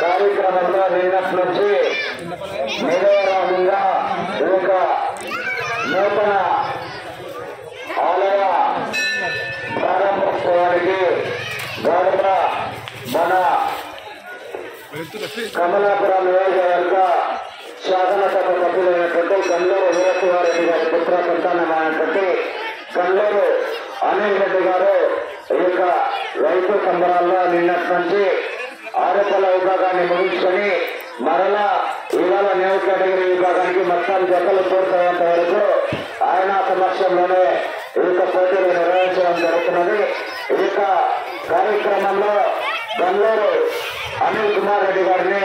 కార్యక్రమంలో నిన్నటి నుంచి నిరవరంగా ఈ నూతన ఆలయ ప్రారంభోత్సవానికి గౌరవ మన కమలాపురం నియోజకవర్గ శాసనసభ సభ్యులైనటువంటి కల్లూరు వీరశివారెడ్డి గారి పుత్ర సంతానమైనటువంటి కల్లూరు అనిల్ రెడ్డి గారు ఈ యొక్క రైతు సంబరాల్లో నిన్నటి నుంచి ఆరోపణ విభాగాన్ని ముగించుకొని మరలా ఇవాళ న్యూ కేటగిరీ విభాగానికి మొత్తం జతలు పూర్తయ్యేంత వరకు ఆయన సమక్షంలోనే ఈ యొక్క పోటీలు నిర్వహించడం జరుగుతున్నది. ఈ యొక్క కార్యక్రమంలో బెంగళూరు అనిల్ కుమార్ రెడ్డి గారిని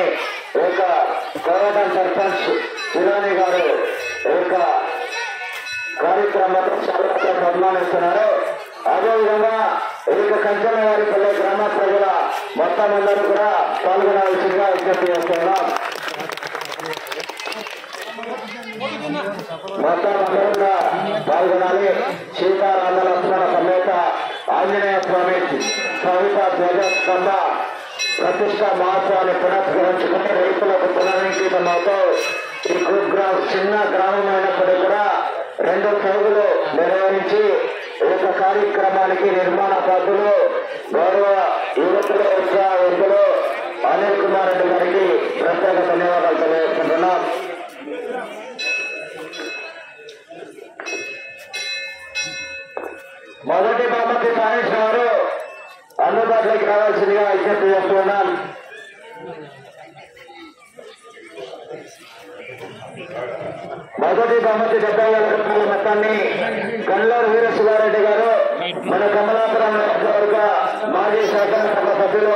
ఈ యొక్క కోరటం సర్పంచ్ శిరాని గారు ఈ యొక్క కార్యక్రమంలో చాలా సన్మానిస్తున్నారు అదేవిధంగా ఈ యొక్క కంచెల వారిపల్లె గ్రామ ప్రజల కూడా పాల్గొనాల్సిందిగా విజ్ఞప్తి చేస్తున్నాం. మొత్తం అందరూ కూడా పాల్గొనాలి. సీతారామ లక్ష్మణ సమేత ఆంజనేయ స్వామి సవిత ధ్వజస్కంద ప్రతిష్ట మహత్వాన్ని పునఃస్కరించుకుని రైతులకు పునరంకితమవుతూ ఈ కుగ్రామ చిన్న గ్రామమైనప్పటికీ కూడా రెండు చదువులు నిర్వహించి ఈ యొక్క కార్యక్రమానికి నిర్మాణ పద్ధతులు గౌరవ యువకులు ఉత్సాహవంతులు అనిల్ కుమార్ రెడ్డి గారికి ప్రత్యేక ధన్యవాదాలు తెలియజేస్తున్నాం మొదటి బాపతి మహేష్ గారు అందుబాటులోకి రావాల్సిందిగా విజ్ఞప్తి చేస్తున్నాను మొదటి బాపతి డెబ్బై వేల మొత్తాన్ని కల్లూరు వీరశివారెడ్డి గారు మన కమలాపురం నియోజకవర్గ మాజీ శాసనసభ సభ్యులు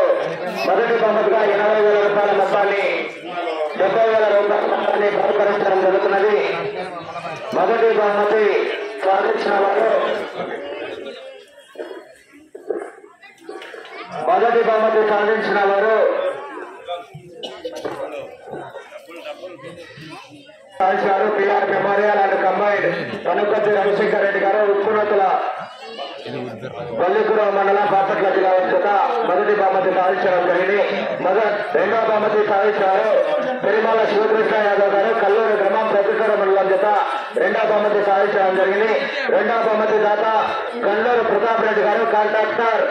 మొదటి బాపతిగా ఎనభై వేల రూపాయల మొత్తాన్ని డెబ్బై వేల రూపాయల మొత్తాన్ని బహుకరించడం జరుగుతున్నది మొదటి బహుమతి సాధించిన వారు మొదటి బహుమతి సాధించిన వారు సాధించారు పిఆర్ మెమోరియల్ అండ్ కంబైన్డ్ కనుకొద్ది రవిశంకర్ రెడ్డి గారు ఉత్పన్నతుల పల్లికురం మండలం బాపట్ల జిల్లా చేత మొదటి బహుమతి సాధించడం జరిగింది మొదటి రెండవ బహుమతి సాధించారు పెరుమాల శివకృష్ణ యాదవ్ గారు కల్లూరు గ్రామం ప్రతికర మండలం చేత రెండవ బహుమతి సాధించడం జరిగింది. రెండవ బహుమతి దాత కల్లూరు ప్రతాప్ రెడ్డి గారు కాంట్రాక్టర్.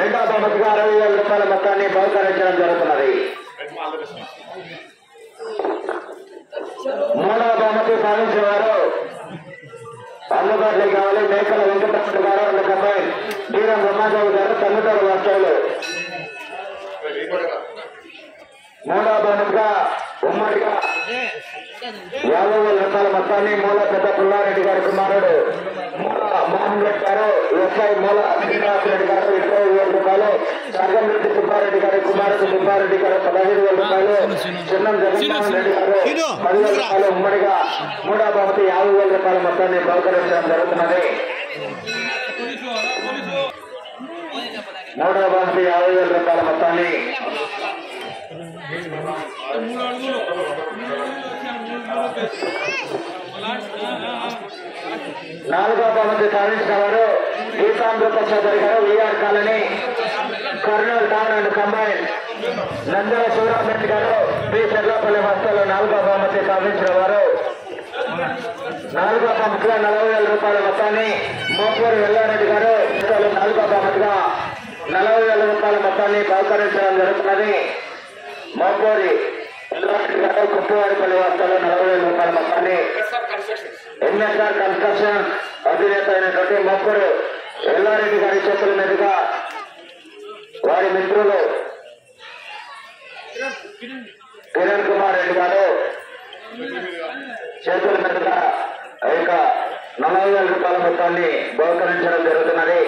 రెండవ బహుమతిగా అరవై వేల రూపాయల మొత్తాన్ని బహుకరించడం జరుగుతున్నది. మూడవ బహుమతి సాధించేవారు అందుబాటులోకి కావాలి మేకల వెంకటరమణ గారు అండ్ కంబైన్. బీరం బ్రహ్మాదేవి గారు తల్లిదండ్రుల వస్తువులు మూడవ బహుమతిగా ఉమ్మడిగా యాభై వేల రూపాయల మొత్తాన్ని మూల పెద్ద పుల్లారెడ్డి గారి కుమారుడు. మూల మోహన్ రెడ్డి గారు ఎస్ఐ మూల శ్రీనివాస్ రెడ్డి గారు ఇరవై వేల రూపాయలు సర్గం రెడ్డి సుబ్బారెడ్డి గారి కుమారుడు సుబ్బారెడ్డి గారు పదహైదు వేల రూపాయలు చిన్నం జగన్మోహన్ రెడ్డి గారు పదివేల రూపాయలు ఉమ్మడిగా మూడవ బహుమతి యాభై వేల రూపాయల మొత్తాన్ని బహుకరించడం జరుగుతున్నది. మూడవ బహుమతి యాభై వేల రూపాయల మొత్తాన్ని నాలుగో బహుమతి సాధించిన వారు గీతామృత చౌదరి గారు VR colony Kurnool town and combine Nandala Sivaramareddy గారు శ్రీ చెర్లపల్లి వస్తాలో నాలుగో బహుమతి సాధించిన వారు నాలుగో బహుమతిగా నలభై వేల రూపాయల మొత్తాన్ని మోపూరి వెల్లారెడ్డి గారు నాలుగో బహుమతిగా నలభై వేల రూపాయల మొత్తాన్ని బహుకరించడం జరుగుతున్నది. మోపూరి ఎల్లారెడ్డి గారు కుప్పవారిపల్లి వస్తాలో నలభై వేల రూపాయల మొత్తాన్ని ఎన్ఎస్ఆర్ కన్స్ట్రక్షన్ అధినేత అయినటువంటి మొక్కడు ఎల్లారెడ్డి గారి చేతుల మీదుగా వారి మిత్రులు కిరణ్ కుమార్ రెడ్డి గారు చేతుల మీదుగా యొక్క నలభై వేల రూపాయల మొత్తాన్ని బహుకరించడం జరుగుతున్నది.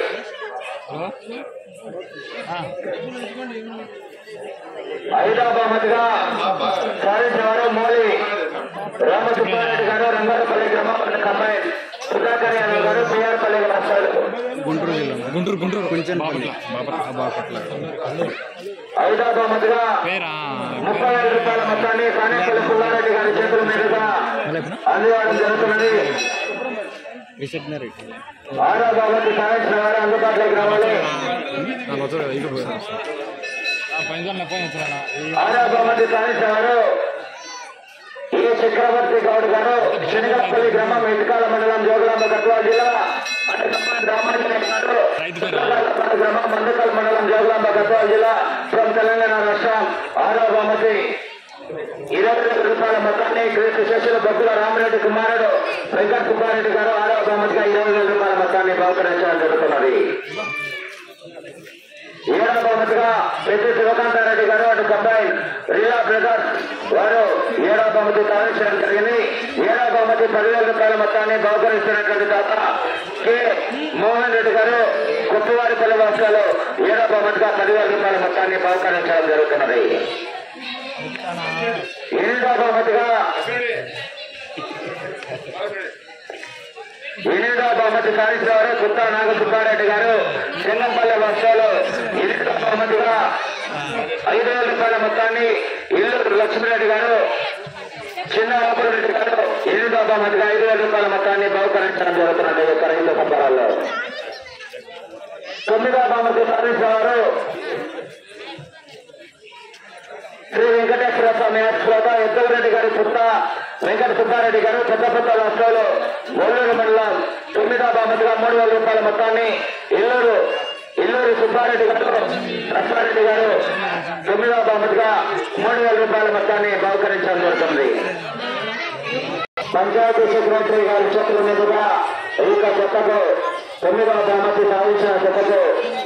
ఐదవ బహుమతిగా సాధించేవారు మోలీ రామసుబ్బారెడ్డి గారు రంగారపల్లి గ్రామం కంబైన్ సుధాకర్ యాదవ్ గారు పిఆర్పల్లి రాష్ట్రాలు గుంటూరు జిల్లా గుంటూరు గుంటూరు కొంచెం బహుమతిగా పేరా ముప్పై వేల రూపాయల మొత్తాన్ని కానేపల్లి పుల్లారెడ్డి గారి చేతుల మీదుగా అందివ్వడం జరుగుతున్నది విసెట్నరీ ఆరో బహుమతి సాధించిన వారు అందుబాటులోకి రావాలి నా మొత్తం ఇది పైన పైన ఆరో బహుమతి సాధించారు ఈ చక్రవర్తి గౌడ్ గారు శనగపల్లి గ్రామం ఇటుకాల మండలం జోగులాంబ గద్వాల జిల్లా గారు గ్రామం మందకల్ మండలం జోగులాంబ గద్వాల జిల్లా ఫ్రమ్ తెలంగాణ రాష్ట్రం ఆరో బహుమతి ఇరవై రూపాయల మొత్తాన్ని క్రీస్తు శిష్యులు బొగ్గుల రామరెడ్డి కుమారుడు వెంకట సుబ్బారెడ్డి గారు ఆరో బహుమతిగా ఇరవై వేల రూపాయల మొత్తాన్ని బహుకరించడం జరుగుతున్నది. ఏడవ బహుమతిగా పెద్ద శివకాంతారెడ్డి గారు అటు కంబైన్ రియా బ్రదర్స్ వారు ఏడవ బహుమతి సాధించడం జరిగింది. ఏడవ బహుమతి పదివేల రూపాయల మొత్తాన్ని బహుకరిస్తున్నటువంటి దాత కె. మోహన్ రెడ్డి గారు కొత్తవారిపల్లి వాసాలు ఏడవ బహుమతిగా పదివేల రూపాయల మొత్తాన్ని బహుకరించడం జరుగుతున్నది. ఎనిమిదవ బహుమతిగా ఎనిమిదవ బహుమతి సాధించిన కుత్తా నాగసుబ్బారెడ్డి గారు. సింగంపల్లె వర్షాలు ఎనిమిదవ బహుమతిగా ఐదు వేల రూపాయల మొత్తాన్ని ఇల్లు లక్ష్మీరెడ్డి గారు చిన్న రెడ్డి గారు ఎనిమిదవ బహుమతిగా ఐదు వేల రూపాయల మొత్తాన్ని బహుకరించడం జరుగుతున్నది ఈ యొక్క రైతు సంబరాల్లో. తొమ్మిదో బహుమతి సాధించేవారు శ్రీ వెంకటేశ్వర స్వామి శ్రోత ఎద్దవరెడ్డి గారి పుత్త వెంకట సుబ్బారెడ్డి గారు పెద్దపుత్త రాష్ట్రంలో ఒల్లూరు మండలం తొమ్మిదో బహుమతిగా మూడు వేల రూపాయల మొత్తాన్ని ఇల్లూరు ఇల్లూరు సుబ్బారెడ్డి గారు రసారెడ్డి గారు తొమ్మిదో బహుమతిగా మూడు వేల రూపాయల మొత్తాన్ని బహుకరించడం జరుగుతుంది. పంచాయతీ సెక్రటరీ గారి చేతుల మీదుగా ఇక చెత్తకు జతకు తొమ్మిదవ బహుమతి సాధించిన చెత్తకు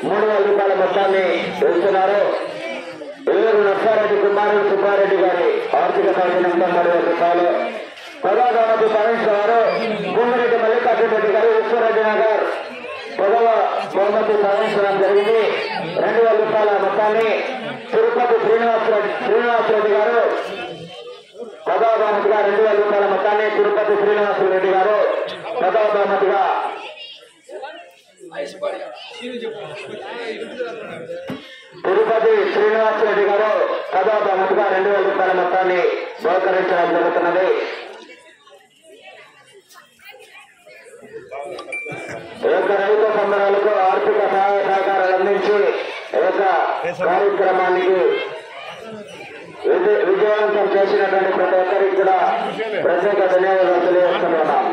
మూడు వేల రూపాయల మొత్తాన్ని ఇస్తున్నారు. ఇల్లూరు నర్సారెడ్డి కుమారుడు సుబ్బారెడ్డి గారి ఆర్థిక సాధనంతో మూడు వేల రూపాయలు పదవ బహుమతి సాధించిన వారు భూమిరెడ్డి మల్లికార్జున రెడ్డి గారు విశ్వరెడ్డి నగర్. పదవ బహుమతి సాధించడం జరిగింది. రెండు వేల రూపాయల మొత్తాన్ని తిరుపతి శ్రీనివాసరెడ్డి శ్రీనివాసరెడ్డి గారు పదవ బహుమతిగా రెండు వేల రూపాయల మొత్తాన్ని తిరుపతి శ్రీనివాసరెడ్డి గారు పదవ బహుమతిగా తిరుపతి శ్రీనివాసరెడ్డి గారు పదవ బహుమతిగా రెండు వేల రూపాయల మొత్తాన్ని బహుకరించడం జరుగుతున్నది. యొక్క రైతు సంఘాలకు ఆర్థిక సహాయ సహకారాలు అందించి యొక్క కార్యక్రమానికి విజయవంతం చేసినటువంటి ప్రతి ఒక్కరికి కూడా ప్రత్యేక ధన్యవాదాలు తెలియజేస్తున్నాం.